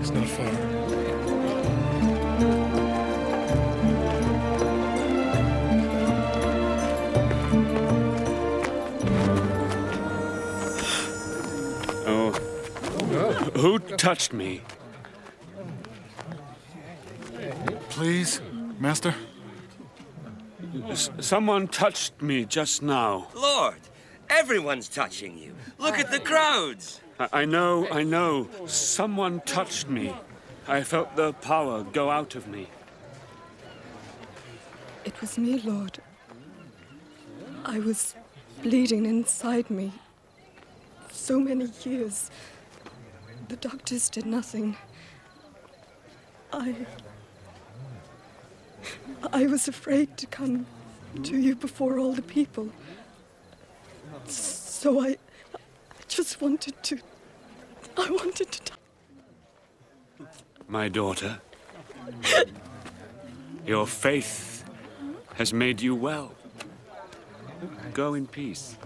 It's not far. Oh. Who touched me? Please, Master? S- someone touched me just now. Lord, everyone's touching you. Look at the crowds. I, I know, I know. Someone touched me. I felt the power go out of me. It was me, Lord. I was bleeding inside me. So many years. The doctors did nothing. I. I was afraid to come to you before all the people. So I. I just wanted to. I wanted to die. My daughter, your faith has made you well. Go in peace.